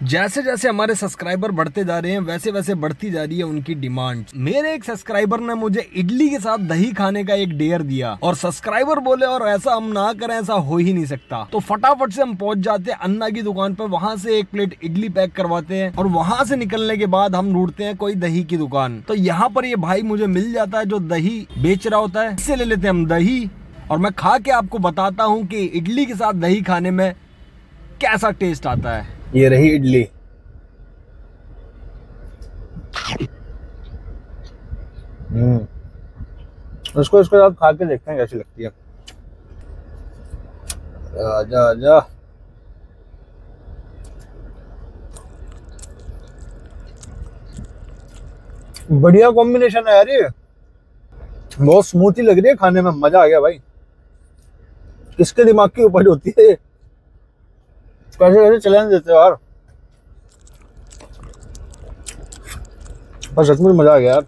जैसे जैसे हमारे सब्सक्राइबर बढ़ते जा रहे हैं वैसे वैसे बढ़ती जा रही है उनकी डिमांड मेरे एक सब्सक्राइबर ने मुझे इडली के साथ दही खाने का एक डेयर दिया और सब्सक्राइबर बोले, और ऐसा हम ना करें, ऐसा हो ही नहीं सकता। तो फटाफट से हम पहुँच जाते हैं अन्ना की दुकान पर। वहाँ से एक प्लेट इडली पैक करवाते हैं और वहाँ से निकलने के बाद हम ढूंढते हैं कोई दही की दुकान। तो यहाँ पर ये भाई मुझे मिल जाता है जो दही बेच रहा होता है। इससे ले लेते हैं हम दही और मैं खा के आपको बताता हूँ कि इडली के साथ दही खाने में कैसा टेस्ट आता है। ये रही इडली। हम्म। उसको, इसके साथ खा के देखते हैं कैसी लगती है। आजा आजा बढ़िया कॉम्बिनेशन है यार ये। बहुत स्मूथी लग रही है खाने में, मज़ा आ गया भाई। किसके दिमाग की उपज होती है कैसे कैसे चैलेंज देते हो यार। बस सचमुच मज़ा आ गया यार।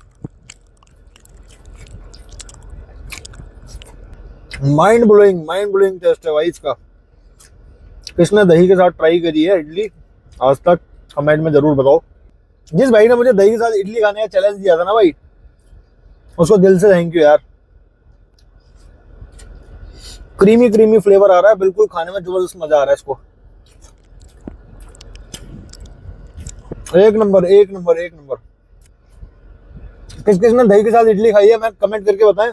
Mind blowing mind blowing taste है भाई इसका। किसने दही के साथ ट्राई करी है इडली। आज तक कमेंट में ज़रूर बताओ। जिस भाई ने मुझे दही के साथ इडली खाने का चैलेंज दिया था ना भाई, उसको दिल से थैंक यू यार। क्रीमी क्रीमी फ्लेवर आ रहा है, बिल्कुल खाने में ज़बरदस्त मज़ा आ रहा है इसको। एक नंबर एक नंबर एक नंबर। किस किस ने दही के साथ इडली खाई है? मैं कमेंट करके बताएँ।